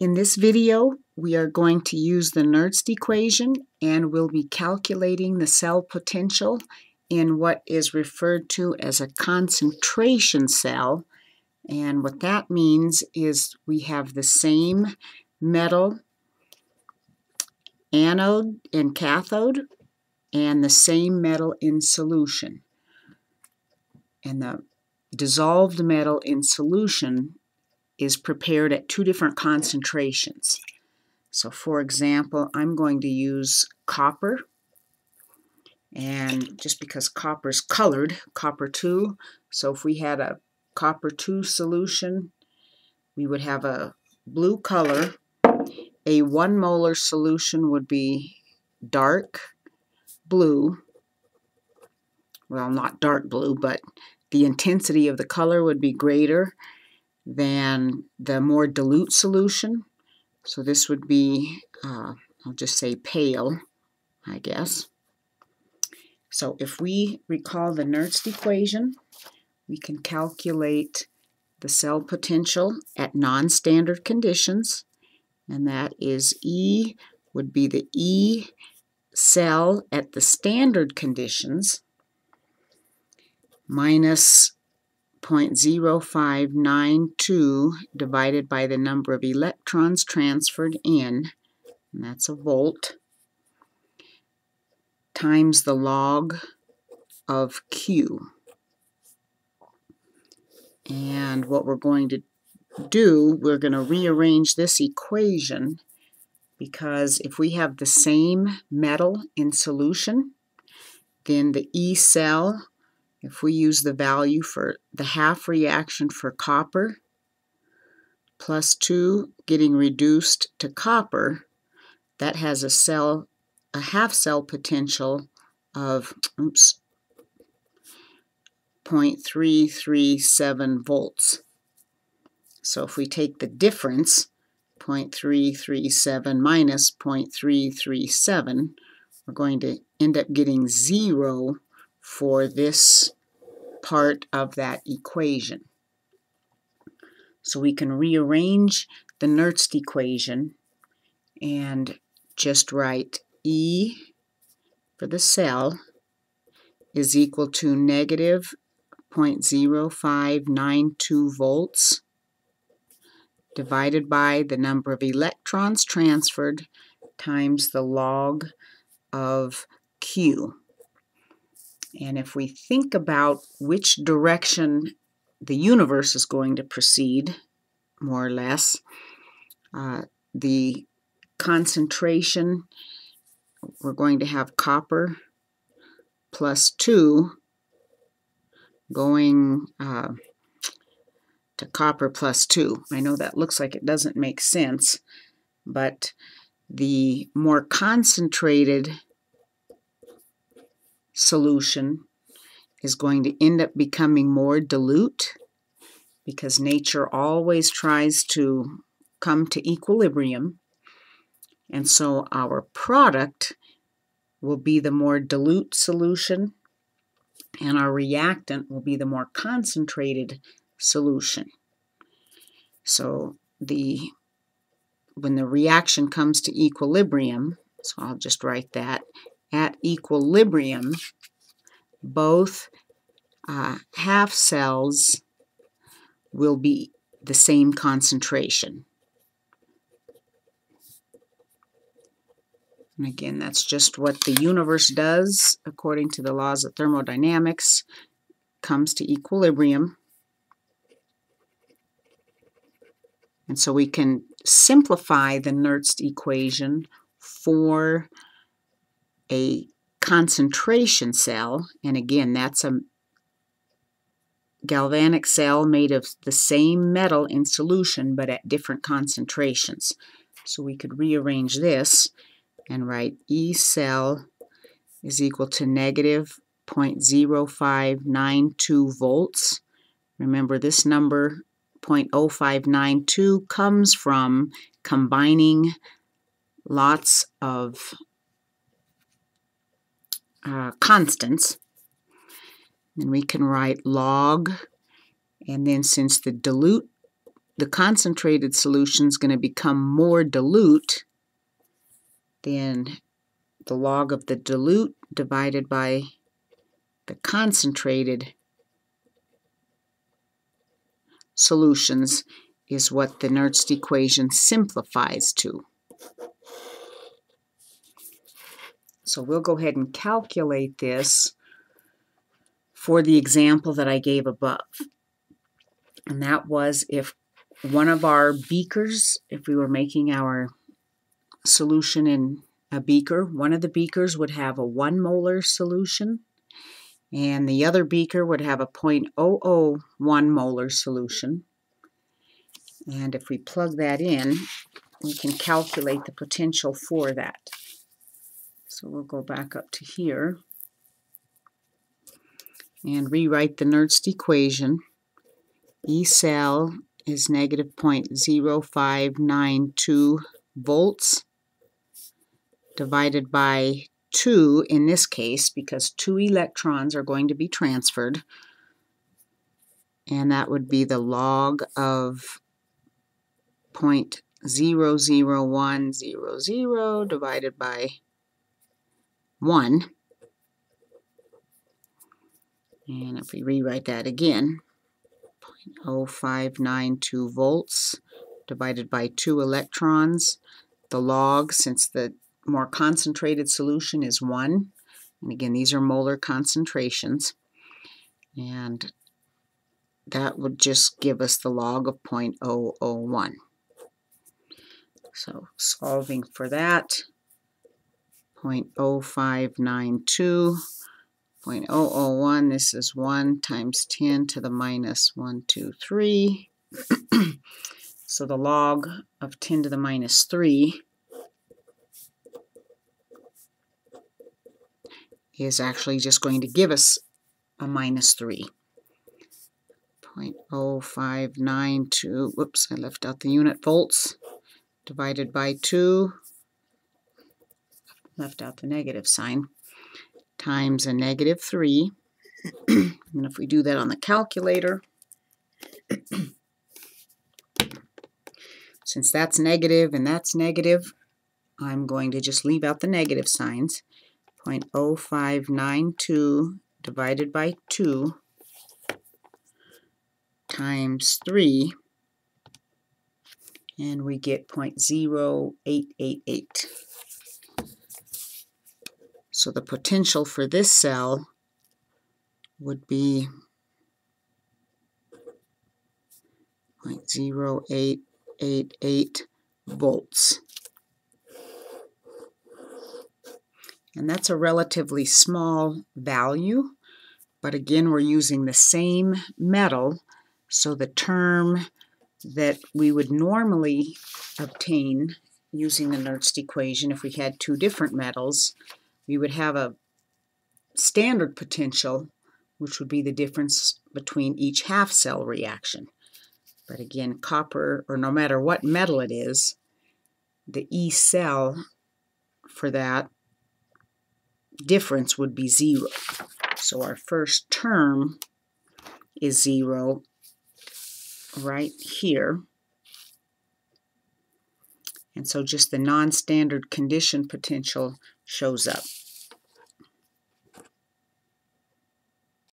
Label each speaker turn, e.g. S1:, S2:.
S1: In this video, we are going to use the Nernst equation and we'll be calculating the cell potential in what is referred to as a concentration cell. And what that means is we have the same metal anode and cathode and the same metal in solution. And the dissolved metal in solution is prepared at two different concentrations. So for example, I'm going to use copper. And just because copper is colored, copper 2, so if we had a copper 2 solution, we would have a blue color. A 1 molar solution would be dark blue. Well, not dark blue, but the intensity of the color would be greater than the more dilute solution. So this would be, uh, I'll just say pale, I guess. So if we recall the Nernst equation, we can calculate the cell potential at non-standard conditions, and that is E would be the E cell at the standard conditions minus 0.0592 divided by the number of electrons transferred in, and that's a volt, times the log of Q. And what we're going to do, we're going to rearrange this equation because if we have the same metal in solution, then the E cell if we use the value for the half reaction for copper, plus 2 getting reduced to copper, that has a cell, a half cell potential of, oops, 0.337 volts. So if we take the difference, 0.337 minus 0.337, we're going to end up getting 0 for this part of that equation. So we can rearrange the Nernst equation and just write E for the cell is equal to negative 0.0592 volts divided by the number of electrons transferred times the log of Q. And if we think about which direction the universe is going to proceed, more or less, uh, the concentration, we're going to have copper plus 2 going uh, to copper plus 2. I know that looks like it doesn't make sense, but the more concentrated solution is going to end up becoming more dilute because nature always tries to come to equilibrium. And so our product will be the more dilute solution and our reactant will be the more concentrated solution. So the when the reaction comes to equilibrium, so I'll just write that, at equilibrium, both uh, half cells will be the same concentration. And again, that's just what the universe does according to the laws of thermodynamics, comes to equilibrium. And so we can simplify the Nernst equation for a concentration cell, and again, that's a galvanic cell made of the same metal in solution but at different concentrations. So we could rearrange this and write E cell is equal to negative 0.0592 volts. Remember this number 0.0592 comes from combining lots of uh, constants. And we can write log, and then since the dilute the concentrated solution is going to become more dilute then the log of the dilute divided by the concentrated solutions is what the Nernst equation simplifies to. So we'll go ahead and calculate this for the example that I gave above. And that was if one of our beakers, if we were making our solution in a beaker, one of the beakers would have a 1 molar solution and the other beaker would have a 0.001 molar solution. And if we plug that in, we can calculate the potential for that. So we'll go back up to here and rewrite the Nernst equation. E cell is negative 0.0592 volts divided by 2 in this case because two electrons are going to be transferred and that would be the log of 0.00100 divided by 1 and if we rewrite that again 0.0592 volts divided by 2 electrons the log since the more concentrated solution is 1. And again, these are molar concentrations. And that would just give us the log of 0.001. So solving for that, 0.0592, 0.001, this is 1 times 10 to the minus 1, 2, 3. so the log of 10 to the minus 3 is actually just going to give us a minus 3. 0.0592, whoops, I left out the unit volts, divided by 2, left out the negative sign, times a negative 3. and if we do that on the calculator, since that's negative and that's negative, I'm going to just leave out the negative signs. 0.0592 divided by 2 times 3 and we get 0.0888. So the potential for this cell would be 0.0888 volts. And that's a relatively small value, but again, we're using the same metal, so the term that we would normally obtain using the Nernst equation, if we had two different metals, we would have a standard potential, which would be the difference between each half cell reaction. But again, copper, or no matter what metal it is, the E cell for that difference would be 0. So our first term is 0 right here. And so just the non-standard condition potential shows up.